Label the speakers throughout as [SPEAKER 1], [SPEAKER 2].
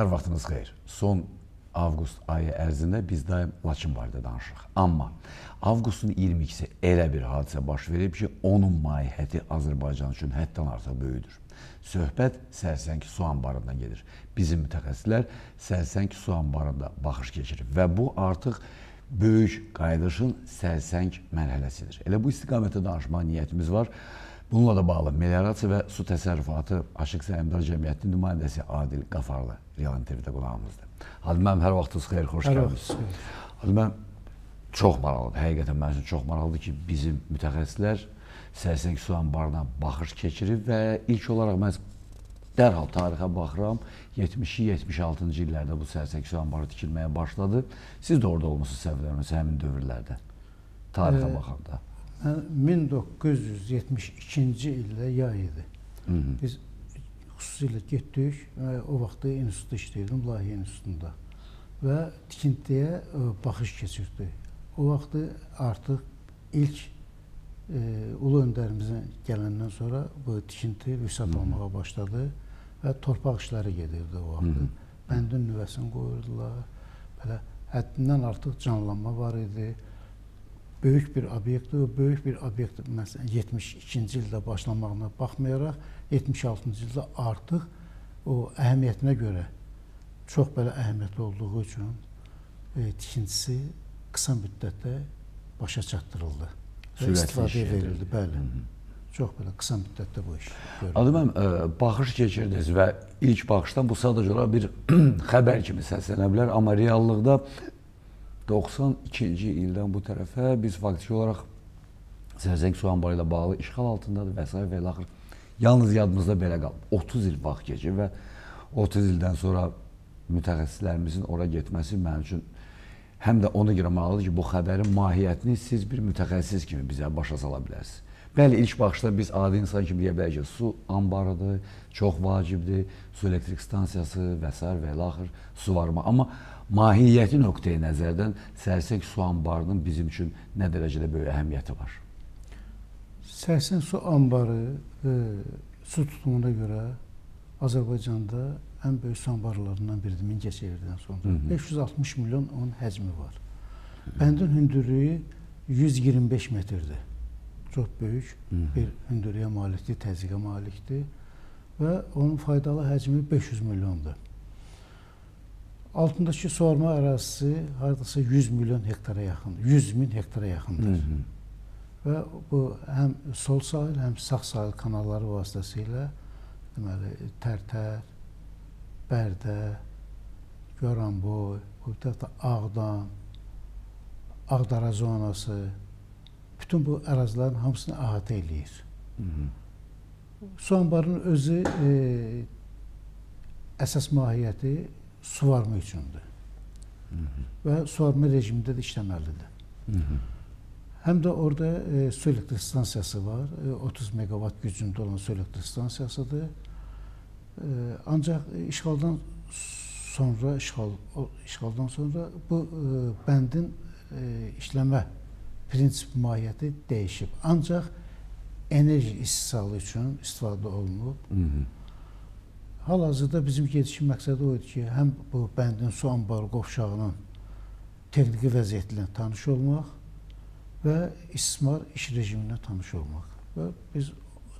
[SPEAKER 1] Hər vaxtınız xeyir. Son avqust ayı ərzində biz daim Laçın barədə danışırıq. Amma avqustun 22-si elə bir hadisə baş verib ki, onun mahiyyəti Azərbaycan üçün həddən artıq böyükdür. Söhbət Sərsəng su anbarından gedir. Bizim mütəxəssislər Sərsəng su anbarında baxış keçirib və bu artıq böyük qayıdışın Sərsəng mərhələsidir. Elə bu istiqamətdə danışmaq niyyətimiz var. Bununla da bağlı Meliorasiya və Su Təsərrüfatı Açıq Səhmdar Cəmiyyətinin nümayəndəsi Adil Qafarlı Real TV-də qonağımızdır. Adil müəllim, hər vaxtınız xeyir, xoş gəldiniz. Adil müəllim, çox maraqlıdır. Həqiqətən mənim üçün çox maraqlıdır ki, bizim mütəxəssislər Sərsəng su anbarına baxış keçirib və ilk olaraq mən dərhal tarixə baxıram. 70-76-cı illərdə bu Sərsəng su anbarı tikilməyə başladı. Siz də orada olmusunuz səhv eləmirəmsə həmin dövrlərdə. Tarixə baxanda.
[SPEAKER 2] 1972-ci ildə yay idi. Hı -hı. Biz xüsusilə getdik və o vaxtda institutda işləyirdim, layihə institutunda və tikintiyə ə, baxış keçirdi. O vaxtı artıq ilk e, ulu öndərimizin gələndən sonra bu tikinti vüsət olmağa başladı və torpaq işləri gedirdi o vaxtı. Bəndin nüvəsini qoyurdular. Belə həddindən artıq canlanma var idi böyük bir obyektdir. Böyük bir obyekt məsələn 72-ci ildə başlamağına baxmayaraq 76-cı ildə artıq o əhəmiyyətinə görə çox belə əhəmiyyətli olduğu üçün e, tikintisi qısa müddətdə başa çatdırıldı. Və istifadəyə verildi, bəli. Hı -hı. Çox belə qısa müddətdə bu iş görüldü.
[SPEAKER 1] Adımım, e, baxış keçirdiniz və ilk baxışdan bu sadəcə olaraq bir xəbər kimi səslənə bilər, amma reallıqda 92-ci ildən bu tərəfə biz faktiki olaraq Sərzəng su anbarı ilə bağlı işğal altındadır və s. və ilə axır. Yalnız yadımızda belə qalıb. 30 il vaxt keçir və 30 ildən sonra mütəxəssislərimizin ora getməsi mənim üçün həm də ona görə maraqlıdır ki, bu xəbərin mahiyyətini siz bir mütəxəssis kimi bizə başa sala bilərsiniz. Bəli, ilk baxışda biz adi insan kimi deyə bilərik ki, su anbarıdır, çox vacibdir, su elektrik stansiyası və s. və ilə axır su varma. Amma mahiyyəti nöqteyi nəzərdən Sərsəng su anbarının bizim üçün nə dərəcədə böyük əhəmiyyəti var?
[SPEAKER 2] Sərsəng su anbarı e, su tutumuna görə Azərbaycanda ən böyük su anbarlarından biridir Mingəçevirdən sonra. Hı -hı. 560 milyon onun həcmi var. Bəndin hündürlüyü 125 metrdir. Çox böyük bir hündürlüyə malikdir, təzyiqə malikdir və onun faydalı həcmi 500 milyondur. Altındakı suvarma ərazisi hardasa 100 milyon hektara yaxındır. 100 min hektara yaxındır. Hı -hı. Və bu həm sol sahil, həm sağ sahil kanalları vasitəsilə deməli Tərtər, Bərdə, Goranboy, bu da Ağdam, Ağdara zonası bütün bu ərazilərin hamısını əhatə eləyir. Hı -hı. Su anbarının özü e, əsas mahiyyəti suvarma üçündür. Hı -hı. Və suvarma rejimində də işləməlidir. Hı -hı. Həm də orada e, su elektrik stansiyası var. E, 30 meqavat gücündə olan su elektrik stansiyasıdır. E, ancaq işğaldan sonra işğal o, işğaldan sonra bu e, bəndin e, işləmə prinsip mahiyyəti dəyişib. Ancaq enerji istehsalı üçün istifadə olunub. Hı -hı. Hal-hazırda bizim gedişin məqsədi o idi ki, həm bu bəndin su anbarı qovşağının texniki vəziyyəti ilə tanış olmaq və istismar iş rejiminə tanış olmaq. Və biz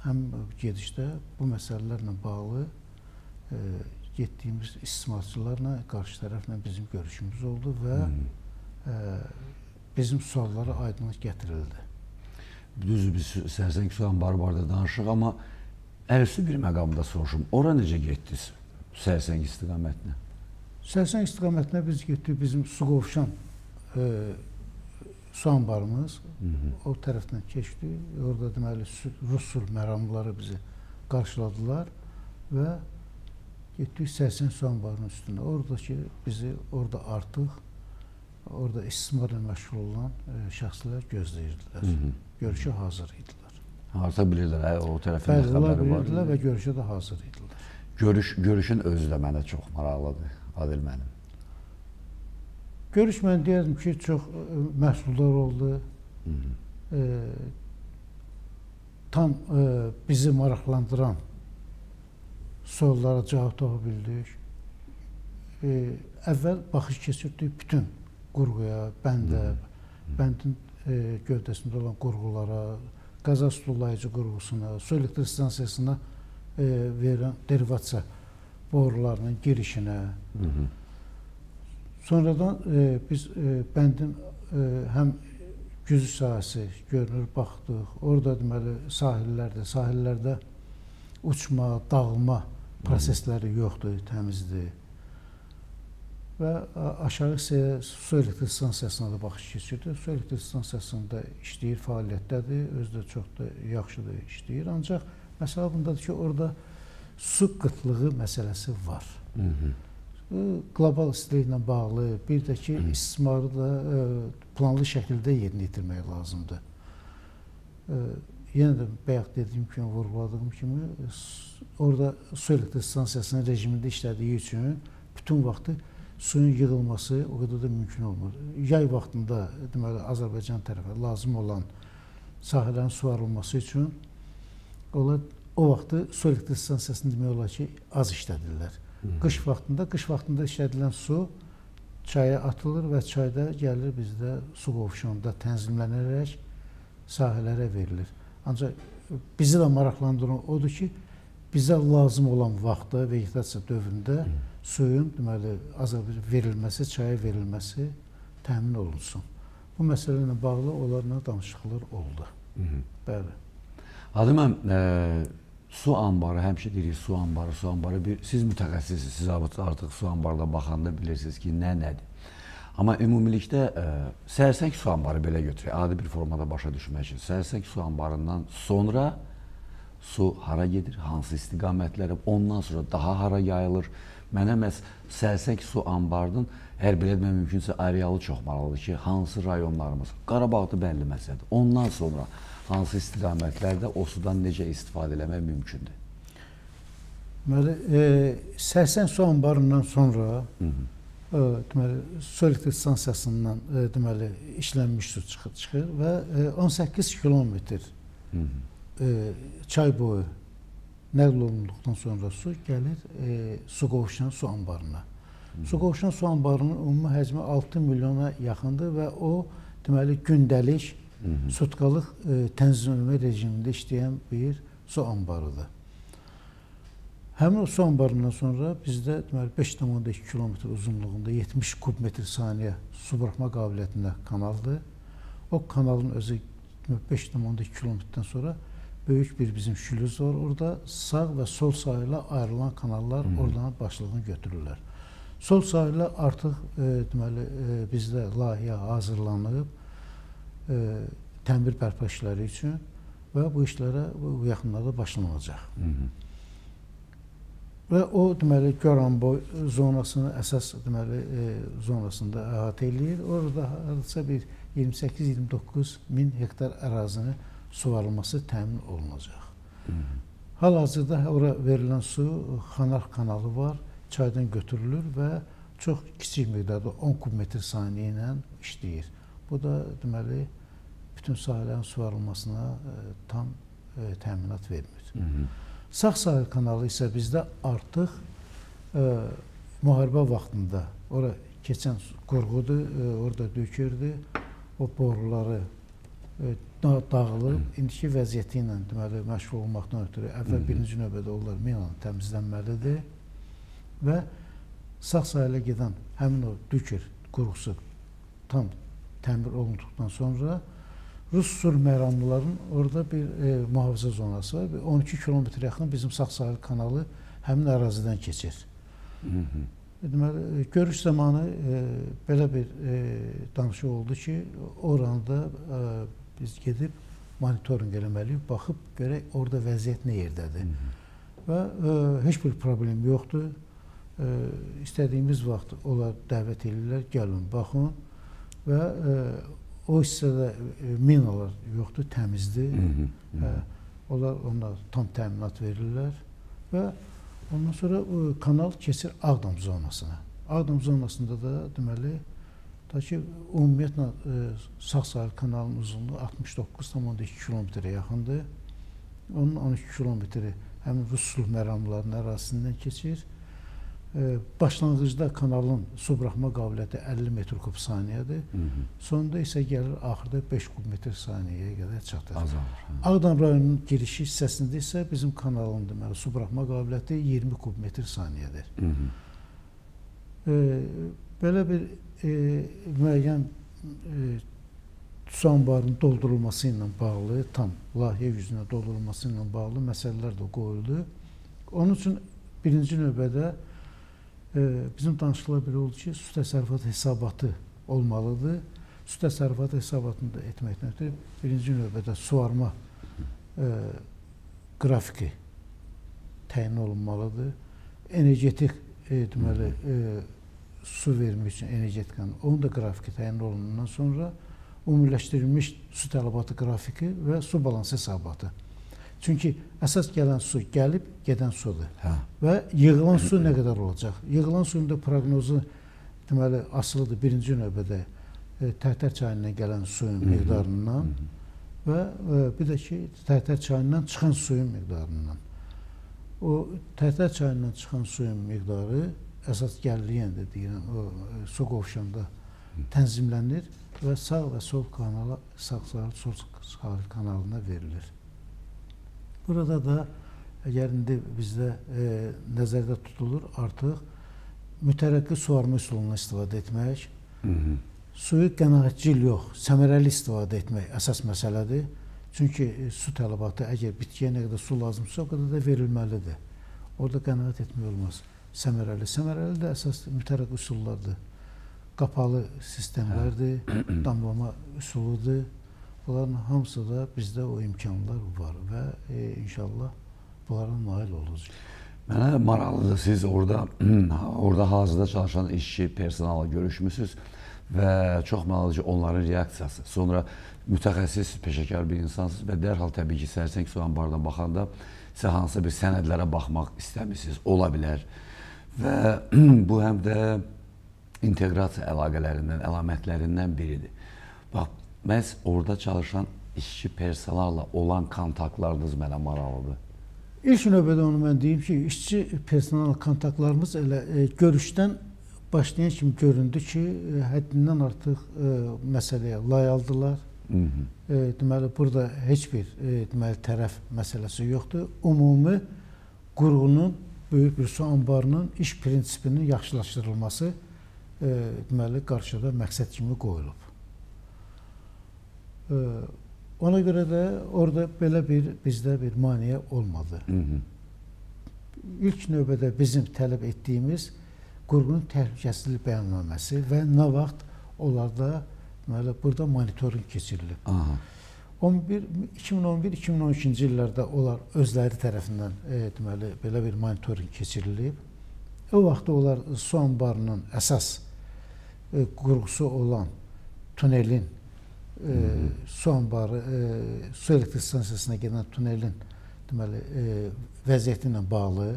[SPEAKER 2] həm gedişdə bu məsələlərlə bağlı e, getdiyimiz istismarçılarla, qarşı tərəflə bizim görüşümüz oldu və e, bizim suallara aydınlıq gətirildi.
[SPEAKER 1] Düzdür, biz Sərsəng su anbarı barədə danışırıq, amma Əlüstü bir məqamda soruşum. Ora necə getdiniz? Sərsəng istiqamətinə.
[SPEAKER 2] Sərsəng istiqamətinə biz getdik. Bizim su qovşan e, su anbarımız Hı -hı. o tərəfdən keçdi. Orada deməli Rus sul məramlıları bizi qarşıladılar və getdik Sərsəng su anbarının üstünə. Oradakı bizi orada artıq orada istismarla məşğul olan e, şəxslər gözləyirdilər. Hı -hı. Görüşə hazır idilər.
[SPEAKER 1] Harsa bilirlər, hə, o tərəfində xəbəri var.
[SPEAKER 2] Bilirdilər və görüşə də hazır idilər.
[SPEAKER 1] Görüş görüşün özü də mənə çox maraqlıdır, Adil mənim.
[SPEAKER 2] Görüş mən deyərdim ki, çox ə, e, məhsuldar oldu. Hı -hı. E, tam e, bizi maraqlandıran suallara cavab tapa bildik. e, əvvəl baxış keçirdik bütün qurğuya, bəndə, bəndin e, gövdəsində olan qurğulara, qaza stullayıcı qurğusuna, su elektrik stansiyasına e, verilən derivasiya borularının girişinə. Hı -hı. Sonradan e, biz e, bəndin e, həm gücü sahəsi görünür, baxdıq. Orada deməli sahillərdə, sahillərdə uçma, dağılma prosesləri yoxdur, təmizdir. Və aşağı su elektrik stansiyasına da baxış keçirdi. Su elektrik stansiyasında işləyir, fəaliyyətdədir, özü də çox da yaxşıdır işləyir. Ancaq məsələ bundadır ki, orada su qıtlığı məsələsi var. Hı -hı. Qlobal istiliklə bağlı, bir də ki, istismarı da planlı şəkildə yerinə yetirmək lazımdır. Yenə də bayaq dediyim kimi, vurğuladığım kimi, orada su elektrik stansiyasının rejimində işlədiyi üçün bütün vaxtı suyun yığılması o qədər də mümkün olmur. Yay vaxtında deməli Azərbaycan tərəfə lazım olan sahələrin suvarılması üçün onlar o vaxtı su elektrik stansiyasını demək olar ki, az işlədirlər. Hı. Qış vaxtında, qış vaxtında işlədilən su çaya atılır və çayda gəlir bizdə su qovşanında tənzimlənərək sahələrə verilir. Ancaq bizi də maraqlandıran odur ki, bizə lazım olan vaxtda vegetasiya dövründə Hı suyun deməli Azərbaycan verilməsi, çaya verilməsi təmin olunsun. Bu məsələ ilə bağlı onlarla danışıqlar oldu. Hı -hı. Bəli.
[SPEAKER 1] Adım mən e, su anbarı, həmişə deyirik su anbarı, su anbarı bir siz mütəxəssissiniz, siz artıq su anbarına baxanda bilirsiniz ki, nə nədir. Amma ümumilikdə ə, e, Sərsəng su anbarı belə götürək, adi bir formada başa düşmək üçün. Sərsəng su anbarından sonra su hara gedir, hansı istiqamətlərə, ondan sonra daha hara yayılır, Mənə məhz Sərsəng su anbarının hər belə demək mümkünsə arealı çox maraqlıdır ki, hansı rayonlarımız, Qarabağda bəlli məsələdir. Ondan sonra hansı istiqamətlərdə o sudan necə istifadə etmək mümkündür?
[SPEAKER 2] Deməli, e, Sərsəng su anbarından sonra Hı -hı. E, deməli su elektrik stansiyasından e, deməli işlənmiş su çıxır, çıxır və e, 18 kilometr e, çay boyu nəql olunduqdan sonra su gəlir e, su qovşan su anbarına. Hı. Su qovşan su anbarının ümumi həcmi 6 milyona yaxındır və o deməli gündəlik sutkalıq e, tənzimləmə rejimində işləyən bir su anbarıdır. Həmin o su anbarından sonra bizdə deməli 5.2 kilometr uzunluğunda 70 kub metr saniyə su buraxma qabiliyyətində kanaldır. O kanalın özü 5.2 kilometrdən sonra böyük bir bizim şülüz var. Orada sağ və sol sahillə ayrılan kanallar Hı -hı. oradan başlığını götürürlər. Sol sahillə artıq e, deməli e, bizdə layihə hazırlanıb e, təmir bərpa işləri üçün və bu işlərə bu yaxınlarda başlanılacaq. Hı -hı. Və o deməli Goranboy zonasını əsas deməli e, zonasında əhatə eləyir. Orada hardasa bir 28-29 min hektar ərazini suvarılması təmin olunacaq. Hal-hazırda ora verilən su Xanar kanalı var, çaydan götürülür və çox kiçik miqdarda 10 kub metr saniyə ilə işləyir. Bu da deməli bütün sahələrin suvarılmasına e, tam e, təminat vermir. Hı -hı. Sağ sahil kanalı isə bizdə artıq e, müharibə vaxtında ora keçən qurğudur, e, orada dökürdü. O boruları e, dağılıb, indiki vəziyyəti ilə deməli məşğul olmaqdan ötürü əvvəl birinci növbədə onlar minanın təmizlənməlidir və sağ sahilə gedən həmin o dükür qurğusu tam təmir olunduqdan sonra Rus sur məramlıların orada bir e, mühafizə zonası var. 12 kilometr yaxın bizim sağ sahil kanalı həmin ərazidən keçir. Hı -hı. Deməli, e, görüş zamanı e, belə bir e, danışıq oldu ki, oranda e, biz gedib monitorinq eləməliyik, baxıb görək orada vəziyyət nə yerdədir. Hı -hı. Və ə, e, heç bir problem yoxdur. Ə, e, istədiyimiz vaxt onlar dəvət edirlər, gəlin, baxın və ə, e, o hissədə ə, minalar yoxdur, təmizdir. Hı -hı. Ə, onlar onlar tam təminat verirlər və ondan sonra ə, kanal keçir Ağdam zonasına. Ağdam zonasında da deməli Ta ki, ümumiyyətlə e, sağ sahil kanalının uzunluğu 69,2 kilometrə yaxındır. Onun 12 kilometri həmin Rus sulh məramlarının ərazisindən keçir e, başlanğıcda kanalın su buraxma qabiliyyəti 50 metr kub saniyədir. Sonda isə gəlir axırda 5 kub metr saniyəyə qədər çatır.
[SPEAKER 1] Azalır. hə.
[SPEAKER 2] Ağdam rayonunun girişi hissəsində isə bizim kanalın deməli su buraxma qabiliyyəti 20 kub metr saniyədir.
[SPEAKER 1] Hı -hı.
[SPEAKER 2] Belə bir e, müəyyən e, su anbarının doldurulması ilə bağlı, tam layihə yüzünə doldurulması ilə bağlı məsələlər də qoyuldu. Onun üçün birinci növbədə e, bizim danışıqlar belə oldu ki, su təsərrüfatı hesabatı olmalıdır. Su təsərrüfatı hesabatını da etməkdən ötürü birinci növbədə suvarma e, qrafiki təyin olunmalıdır. Energetik e, deməli e, su vermək üçün energetikanın onun da qrafiki təyin olunandan sonra ümumiləşdirilmiş su tələbatı qrafiki və su balansı hesabatı. Çünki əsas gələn su gəlib gedən sudur
[SPEAKER 1] Hə.
[SPEAKER 2] və yığılan su nə qədər olacaq? Yığılan suyun da proqnozu deməli asılıdır birinci növbədə e, Tərtər çayından gələn suyun miqdarından və e, bir də ki Tərtər çayından çıxan suyun miqdarından. O Tərtər çayından çıxan suyun miqdarı əsas gəldiyin də deyirəm o su qovşanda tənzimlənir və sağ və sol kanala sağ sahil sol sahil kanalına verilir. Burada da əgər indi bizdə e, nəzərdə tutulur artıq mütərəqqi suvarma üsulundan istifadə etmək,
[SPEAKER 1] Hı -hı.
[SPEAKER 2] suyu qənaətcil yox, səmərəli istifadə etmək əsas məsələdir. Çünki e, su tələbatı əgər bitkiyə nə qədər su lazımsa, o qədər də verilməlidir. Orada qənaət etmək olmaz. Səmərəli, səmərəli də əsas mütərəqqi üsullardır. Qapalı sistemlərdir, damlama üsuludur. Bunların hamısı da bizdə o imkanlar var və e, inşallah bunlara nail olacağıq.
[SPEAKER 1] Mənə maraqlıdır siz orada orada hazırda çalışan işçi personalla görüşmüsüz və çox maraqlıdır onların reaksiyası. Sonra mütəxəssis, peşəkar bir insansınız və dərhal təbii ki, Sərsəng su anbarına baxanda sizə hansısa bir sənədlərə baxmaq istəmirsiniz. Ola bilər. Və bu həm də inteqrasiya əlaqələrindən, əlamətlərindən biridir. Bax, məhz orada çalışan işçi personalla olan kontaktlarınız mənə maraqlıdır.
[SPEAKER 2] İlk növbədə onu mən deyim ki, işçi personal kontaktlarımız elə e, görüşdən başlayan kimi göründü ki, e, həddindən artıq e, məsələyə lay aldılar.
[SPEAKER 1] Hı -hı.
[SPEAKER 2] E, deməli burada heç bir e, deməli tərəf məsələsi yoxdur. Ümumi qurğunun böyük bir su anbarının iş prinsipinin yaxşılaşdırılması e, deməli qarşıda məqsəd kimi qoyulub. E, ona görə də orada belə bir bizdə bir maneə olmadı.
[SPEAKER 1] Hı -hı.
[SPEAKER 2] İlk növbədə bizim tələb etdiyimiz qurğunun təhlükəsizlik bəyannaməsi və nə vaxt onlarda deməli burada monitorinq keçirilib.
[SPEAKER 1] Aha.
[SPEAKER 2] 11 2011-2012-ci illərdə onlar özləri tərəfindən e, deməli belə bir monitorinq keçirilib. O vaxt onlar su anbarının əsas e, qurğusu olan tunelin e, su anbarı e, su elektrik stansiyasına gedən tunelin deməli e, vəziyyəti ilə bağlı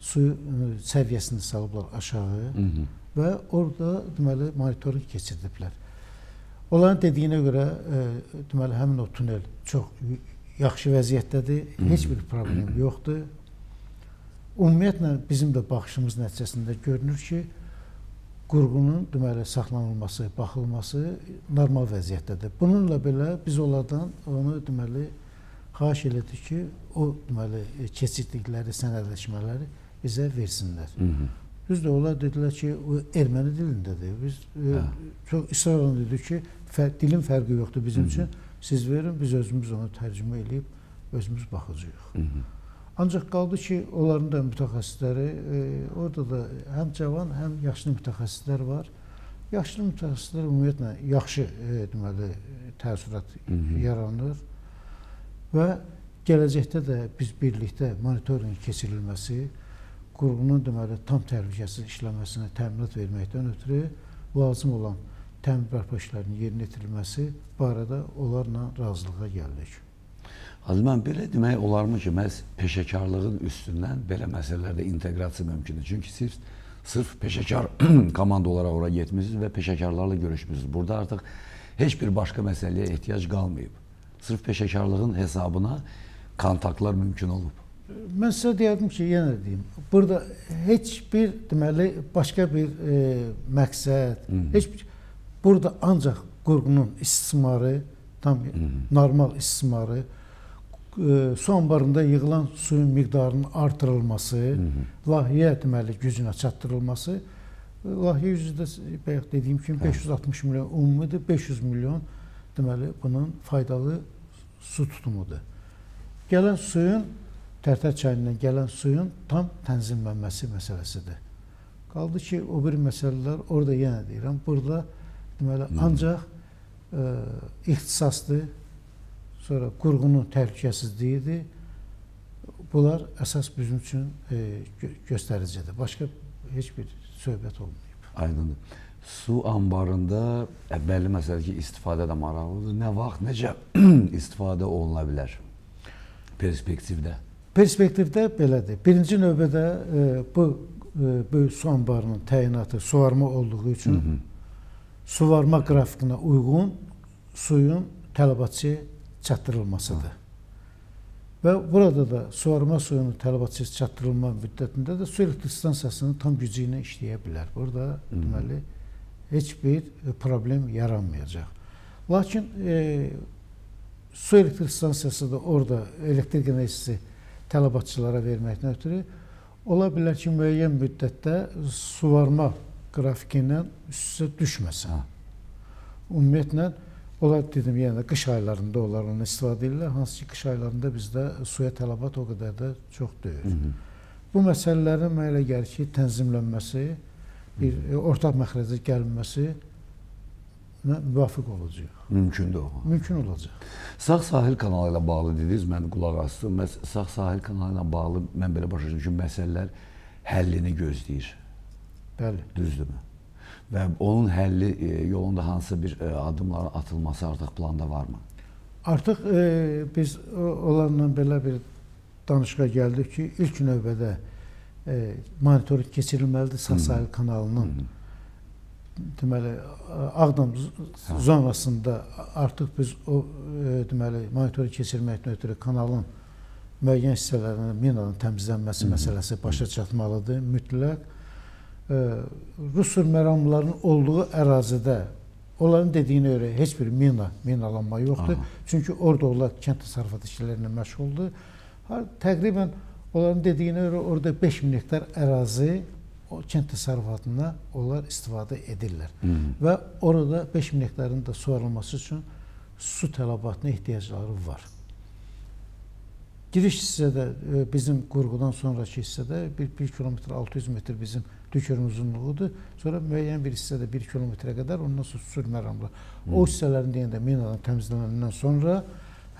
[SPEAKER 2] suyu e, səviyyəsini salıblar aşağı
[SPEAKER 1] Hı -hı.
[SPEAKER 2] və orada deməli monitorinq keçirdiblər. Onların dediyinə görə e, deməli həmin o tunel çox yaxşı vəziyyətdədir. Heç bir problem yoxdur. Ümumiyyətlə bizim də baxışımız nəticəsində görünür ki, qurğunun deməli saxlanılması, baxılması normal vəziyyətdədir. Bununla belə biz onlardan onu deməli xahiş elədik ki, o deməli keçirdikləri sənədləşmələri bizə versinlər.
[SPEAKER 1] Hı -hı.
[SPEAKER 2] Düzdür, onlar dedilər ki, o erməni dilindədir. Biz e,
[SPEAKER 1] Hə.
[SPEAKER 2] çox israrla dedik ki, fər, dilin fərqi yoxdur bizim üçün. Siz verin, biz özümüz onu tərcümə eləyib özümüz baxacağıq.
[SPEAKER 1] Hı -hı.
[SPEAKER 2] Ancaq qaldı ki, onların da mütəxəssisləri, e, orada da həm cavan, həm yaşlı mütəxəssislər var. Yaşlı mütəxəssislər ümumiyyətlə yaxşı e, deməli təəssürat
[SPEAKER 1] Hı -hı.
[SPEAKER 2] yaranır və gələcəkdə də biz birlikdə monitorinq keçirilməsi, qurğunun deməli tam təhlükəsiz işləməsinə təminat verməkdən ötürü lazım olan təmin bərpa işlərinin yerinə yetirilməsi barədə onlarla razılığa gəldik.
[SPEAKER 1] Azmən belə demək olarmı ki, məhz peşəkarlığın üstündən belə məsələlərdə inteqrasiya mümkündür. Çünki siz sırf peşəkar komanda olaraq ora getmisiniz və peşəkarlarla görüşmüsünüz. Burada artıq heç bir başqa məsələyə ehtiyac qalmayıb. Sırf peşəkarlığın hesabına kontaktlar mümkün olub.
[SPEAKER 2] Mən sizə deyərdim ki, yenə deyim, burada heç bir deməli başqa bir e, məqsəd,
[SPEAKER 1] Hı.
[SPEAKER 2] heç bir burada ancaq qurğunun istismarı, tam normal istismarı, e, su anbarında yığılan suyun miqdarının artırılması, layihə deməli gücünə çatdırılması, e, layihə üzrə bayaq dediyim kimi 560 milyon ümumidir, 500 milyon deməli bunun faydalı su tutumudur. Gələn suyun Tərtər çayından gələn suyun tam tənzimlənməsi məsələsidir. Qaldı ki, o bir məsələlər orada yenə deyirəm, burada deməli ancaq ə, ixtisaslı, sonra qurğunun təhlükəsizliyidir. Bunlar əsas bizim üçün ə, gö göstəricidir. Başqa heç bir söhbət olmayıb.
[SPEAKER 1] Aydındır. Su anbarında əvvəlli məsələ ki, istifadə də maraqlıdır. Nə vaxt, necə istifadə oluna bilər perspektivdə?
[SPEAKER 2] Perspektivdə belədir. Birinci növbədə e, bu e, böyük su anbarının təyinatı suvarma olduğu üçün Hı -hı. suvarma qrafikinə uyğun suyun tələbatçıya çatdırılmasıdır. Hı. Və burada da suvarma suyunun tələbatçıya çatdırılma müddətində də su elektrik stansiyasının tam gücü ilə işləyə bilər. Burada Hı -hı. deməli heç bir problem yaranmayacaq. Lakin e, su elektrik stansiyası da orada elektrik enerjisi tələbatçılara verməkdən ötürü ola bilər ki, müəyyən müddətdə suvarma qrafiki ilə üst-üstə düşməsin. Hə. Ümumiyyətlə onlar dedim, yəni qış aylarında onlar onu istifadə edirlər, hansı ki, qış aylarında bizdə suya tələbat o qədər də çox deyil. Hı -hı. Bu məsələlərin mənə elə gəlir ki, tənzimlənməsi, bir ortaq məxrəcə gəlinməsi müvafiq olacaq.
[SPEAKER 1] Mümkündür o.
[SPEAKER 2] Mümkün olacaq.
[SPEAKER 1] Sağ sahil kanalı ilə bağlı dediniz, mən qulaq asdım. Məs sağ sahil kanalı ilə bağlı mən belə başa düşdüm ki, məsələlər həllini gözləyir.
[SPEAKER 2] Bəli.
[SPEAKER 1] Düzdürmü? Və onun həlli e, yolunda hansı bir e, addımların atılması artıq planda varmı?
[SPEAKER 2] Artıq e, biz onlarla belə bir danışığa gəldik ki, ilk növbədə e, monitorinq keçirilməlidir sağ sahil kanalının. Hı -hı deməli Ağdam zonasında artıq biz o e, deməli monitorinq keçirməkdən ötürü kanalın müəyyən hissələrinin minaların təmizlənməsi Hı -hı. məsələsi başa çatmalıdır. Mütləq e, Rus məramlarının olduğu ərazidə onların dediyinə görə heç bir mina, minalanma yoxdur. Aha. Çünki orada onlar kənd təsərrüfatı işləri ilə məşğuldur. Təqribən onların dediyinə görə orada 5000 hektar ərazi o kənd təsərrüfatında onlar istifadə edirlər. Hı. Və orada 5000 hektarın da suvarılması üçün su tələbatına ehtiyacları var. Giriş hissədə e, bizim qurğudan sonrakı hissədə 1, 1 kilometr 600 metr bizim dükörün uzunluğudur. Sonra müəyyən bir hissədə 1 kilometrə qədər ondan sonra su məramlı. O hissələrin deyəndə minadan təmizlənəndən sonra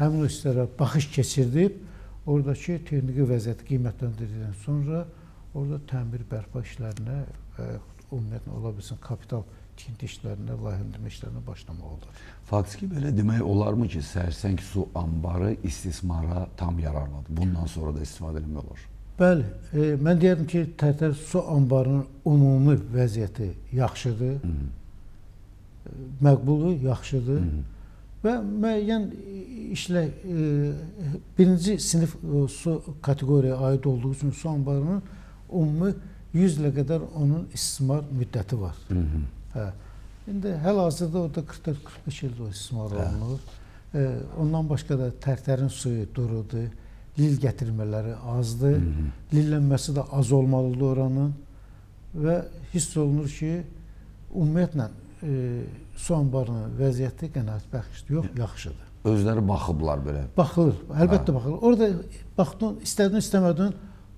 [SPEAKER 2] həmin o hissələrə baxış keçirdib oradakı texniki vəziyyəti qiymətləndirdikdən sonra Orada təmir bərpa işlərinə və ümumiyyətlə ola bilsin kapital tikinti işlərinə, layihələndirmə işlərinə başlamaq olur.
[SPEAKER 1] Faktiki belə demək olarmı ki, Sərsəng su anbarı istismara tam yararlıdır. Bundan sonra da istifadə etmək olur.
[SPEAKER 2] Bəli, e, mən deyərdim ki, Tərtər su anbarının ümumi vəziyyəti yaxşıdır. Hı -hı. E, məqbulu yaxşıdır. Hı -hı. Və müəyyən işlə e, birinci sinif e, su kateqoriyaya aid olduğu üçün su anbarının ümumi 100 ilə qədər onun istismar müddəti var. Hı -hı. Hə. İndi hal-hazırda orada 44-45 ildir o istismar hə. olunur. E, ondan başqa da tərtərin suyu durudur. Lil gətirmələri azdır. Hı -hı. Lillənməsi də az olmalıdır oranın və hiss olunur ki, ümumiyyətlə e, su anbarının vəziyyəti qənaətbəxşdir, yox, yaxşıdır.
[SPEAKER 1] Özləri baxıblar belə.
[SPEAKER 2] Baxılır, əlbəttə hə. baxılır. Orada baxdın, istədin, istəmədin,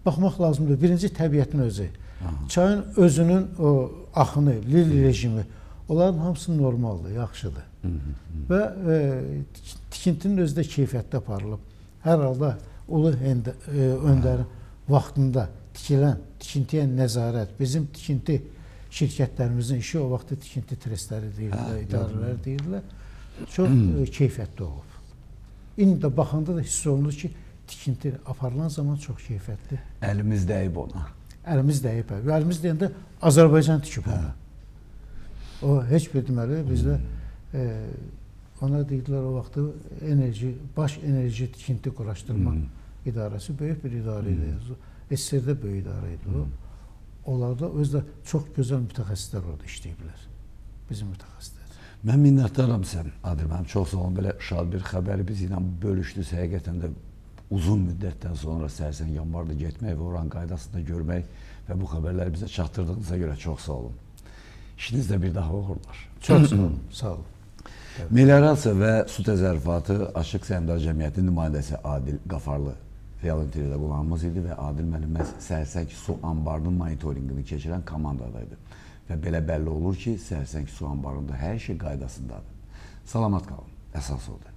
[SPEAKER 2] baxmaq lazımdır. Birinci təbiətin özü. Aha. Çayın özünün o axını, lil rejimi onların hamısı normaldır, yaxşıdır. Hı -hı. Və e, tikintinin özü də keyfiyyətli aparılıb. Hər halda ulu e, öndərin vaxtında tikilən tikintiyə nəzarət, bizim tikinti şirkətlərimizin işi o vaxtı tikinti trestləri deyirlər, hə, idarələri deyirlər. Çox e, keyfiyyətli olub. İndi də baxanda da hiss olunur ki, tikinti aparılan zaman çox keyfiyyətli.
[SPEAKER 1] Əlimiz dəyib ona.
[SPEAKER 2] Əlimiz dəyib. Əlimiz deyəndə Azərbaycan tikib. Hə. O heç bir deməli bizdə hmm. e, ona deyirlər o vaxtı enerji, baş enerji tikinti quraşdırma hmm. idarəsi böyük bir idarə idi. SSR-də böyük idarə idi o. Onlarda özdə çox gözəl mütəxəssislər orada işləyiblər. Bizim mütəxəssislər.
[SPEAKER 1] Mən minnətdaram sən Adil mənim çox sağ olun belə şad bir xəbəri biz ilə bölüşdünüz. Həqiqətən də uzun müddətdən sonra Sərsəng yanvarda getmək və oranın qaydasında görmək və bu xəbərləri bizə çatdırdığınıza görə çox sağ olun. İşiniz də bir daha uğurlar.
[SPEAKER 2] Çox sağ olun. Sağ olun.
[SPEAKER 1] Meliorasiya və su təsərrüfatı Açıq Səhmdar Cəmiyyətinin nümayəndəsi Adil Qafarlı real intervyuda qulağımız idi və Adil müəllim məhz Sərsəng su anbarının monitorinqini keçirən komandadaydı. Və belə bəlli olur ki, Sərsəng su anbarında hər şey qaydasındadır. Salamat qalın. Əsas odur.